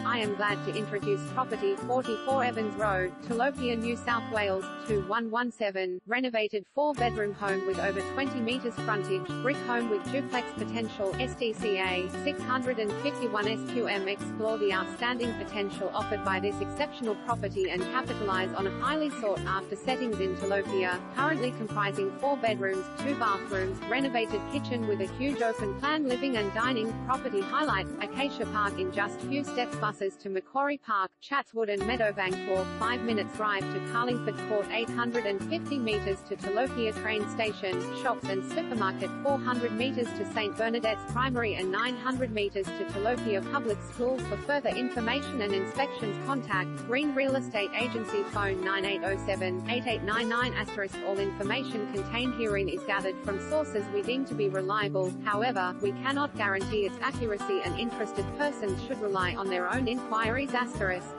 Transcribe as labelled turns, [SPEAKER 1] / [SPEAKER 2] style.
[SPEAKER 1] I am glad to introduce property 44 Evans Road, Telopea, New South Wales, 2117, renovated four-bedroom home with over 20 metres frontage, brick home with duplex potential, STCA, 651 SQM Explore the outstanding potential offered by this exceptional property and capitalize on a highly sought-after settings in Telopea, currently comprising four bedrooms, two bathrooms, renovated kitchen with a huge open-plan living and dining, property highlights, Acacia Park in just few steps buses to Macquarie Park, Chatswood and Meadowbank Walk 5 minutes drive to Carlingford Court 850 metres to Telopea train station, shops and supermarket 400 metres to St Bernadette's Primary and 900 metres to Telopea Public Schools. For further information and inspections contact Green Real Estate Agency. Phone 9807-8899 asterisk all information contained herein is gathered from sources we deem to be reliable, however, we cannot guarantee its accuracy and interested persons should rely on own inquiries asterisk.